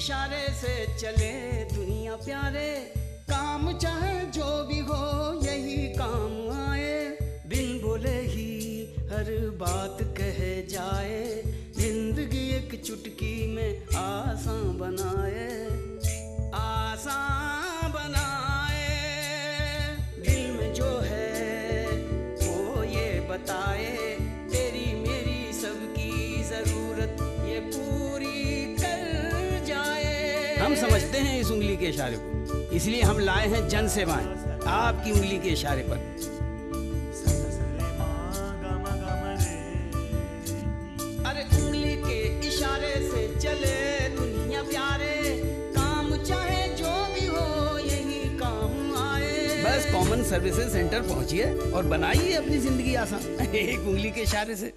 इशारे से चले दुनिया प्यारे। काम चाहे जो भी हो, यही काम आए। बिन बोले ही हर बात कह जाए। ज़िंदगी एक चुटकी में आसान हम समझते हैं इस उंगली के इशारे को। इसलिए हम लाए हैं जन सेवाएँ, आपकी उंगली के इशारे पर। अरे उंगली के इशारे से चले दुनिया प्यारे, काम चाहे जो भी हो, यही काम आए। बस कॉमन सर्विसेज़ सेंटर पहुंचिए और बनाइए अपनी ज़िंदगी आसान। एक उंगली के इशारे से।